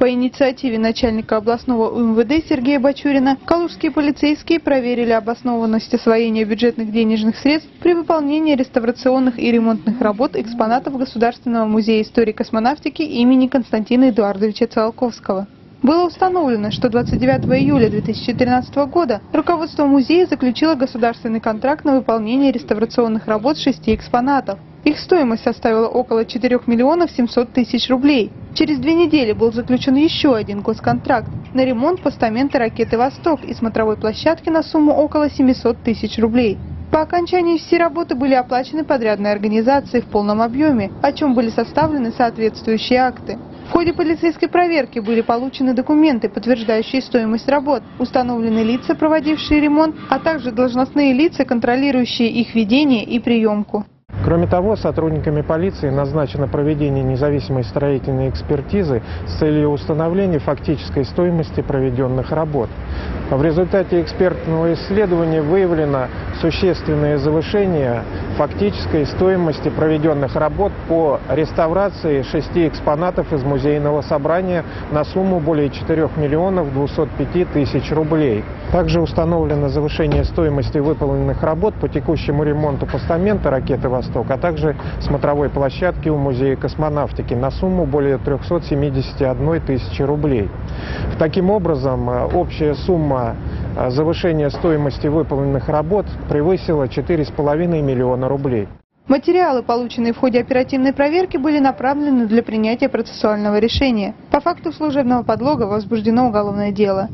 По инициативе начальника областного УМВД Сергея Бачурина, калужские полицейские проверили обоснованность освоения бюджетных денежных средств при выполнении реставрационных и ремонтных работ экспонатов Государственного музея истории космонавтики имени Константина Эдуардовича Циолковского. Было установлено, что 29 июля 2013 года руководство музея заключило государственный контракт на выполнение реставрационных работ шести экспонатов. Их стоимость составила около 4 миллионов 700 тысяч рублей. Через две недели был заключен еще один госконтракт на ремонт постамента ракеты «Восток» и смотровой площадки на сумму около 700 тысяч рублей. По окончании все работы были оплачены подрядной организацией в полном объеме, о чем были составлены соответствующие акты. В ходе полицейской проверки были получены документы, подтверждающие стоимость работ, установлены лица, проводившие ремонт, а также должностные лица, контролирующие их ведение и приемку. Кроме того, сотрудниками полиции назначено проведение независимой строительной экспертизы с целью установления фактической стоимости проведенных работ. В результате экспертного исследования выявлено существенное завышение фактической стоимости проведенных работ по реставрации шести экспонатов из музейного собрания на сумму более 4 миллионов 205 тысяч рублей. Также установлено завышение стоимости выполненных работ по текущему ремонту постамента ракеты «Восток», а также смотровой площадки у Музея космонавтики на сумму более 371 тысячи рублей. Таким образом, общая сумма завышение стоимости выполненных работ превысило 4,5 миллиона рублей. Материалы, полученные в ходе оперативной проверки, были направлены для принятия процессуального решения. По факту служебного подлога возбуждено уголовное дело.